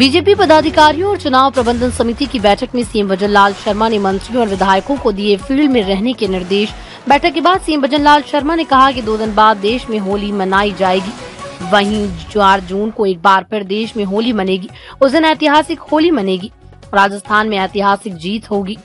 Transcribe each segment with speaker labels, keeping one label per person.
Speaker 1: BJP पदाधिकारियों और चुनाव प्रबंधन समिति की बैठक में सीएम भजन लाल शर्मा ने मंत्रियों और विधायकों को दिए फ़ील्ड में रहने के निर्देश। बैठक के बाद सीएम भजन लाल शर्मा ने कहा कि दो दिन बाद देश में होली मनाई जाएगी। वहीं चार जून को एक बार फिर देश में होली मनेगी। उस दिन ऐतिहासिक होली मनेगी। राजस्थान में ऐतिहासिक जीत होगी।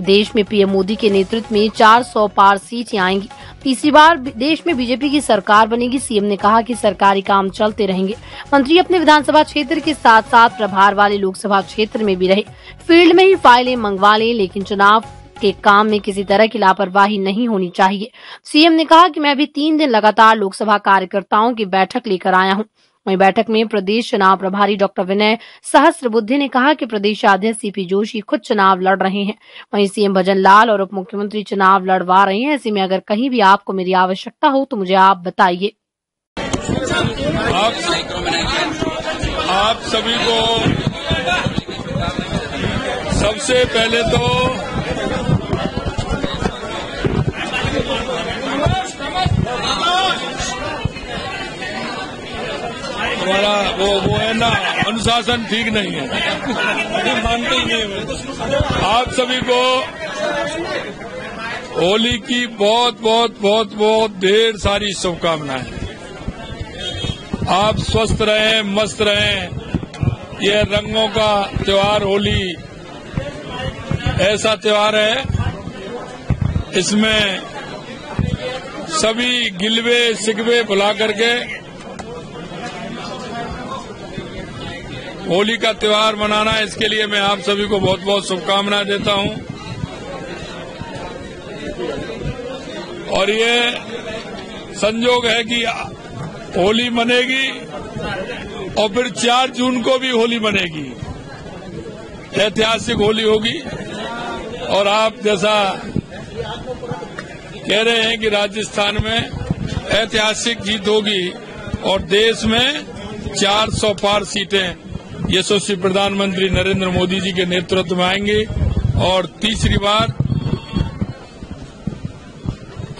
Speaker 1: देश में पीएम मोदी के नेतृत्व में 400 पार सीटें आएँगी। तीसरी बार देश में बीजेपी की सरकार बनेगी। सीएम ने कहा कि सरकारी काम चलते रहेंगे। मंत्री अपने विधानसभा क्षेत्र के साथ साथ प्रभार वाले लोकसभा क्षेत्र में भी रहे। फ़ील्ड में ही फाइलें मंगवा लें, लेकिन चुनाव के काम में किसी तरह की लापरवाही नहीं होनी चाहिए। सीएम ने कहा कि मैं अभी तीन दिन लगातार लोकसभा कार्यकर्ताओं की बैठक लेकर आया हूँ। वहीं बैठक में प्रदेश चुनाव प्रभारी डॉक्टर विनय सहस्त्रबुद्धे ने कहा कि प्रदेश अध्यक्ष सीपी जोशी खुद चुनाव लड़ रहे हैं। वहीं सीएम भजन लाल और उप मुख्यमंत्री चुनाव लड़वा रहे हैं। ऐसे में अगर कहीं भी आपको मेरी आवश्यकता हो तो मुझे आप बताइए।
Speaker 2: आप आप सभी को सबसे पहले तो हमारा वो वो है ना, अनुशासन ठीक नहीं है। मानते ही नहीं आप सभी को होली की बहुत बहुत बहुत बहुत ढेर सारी शुभकामनाएँ। आप स्वस्थ रहें, मस्त रहें। यह रंगों का त्योहार होली ऐसा त्योहार है, इसमें सभी गिलवे सिकवे भुला करके होली का त्यौहार मनाना इसके लिए मैं आप सभी को बहुत बहुत शुभकामनाएँ देता हूँ। और ये संजोग है कि होली मनेगी और फिर चार जून को भी होली मनेगी। ऐतिहासिक होली होगी और आप जैसा कह रहे हैं कि राजस्थान में ऐतिहासिक जीत होगी और देश में 400 पार सीटें यशस्वी प्रधानमंत्री नरेंद्र मोदी जी के नेतृत्व में आएँगे। और तीसरी बार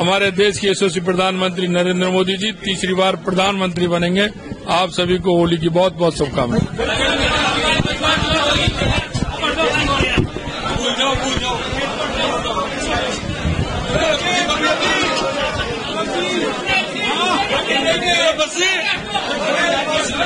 Speaker 2: हमारे देश के यशस्वी प्रधानमंत्री नरेंद्र मोदी जी तीसरी बार प्रधानमंत्री बनेंगे। आप सभी को होली की बहुत बहुत शुभकामनाएँ।
Speaker 3: बस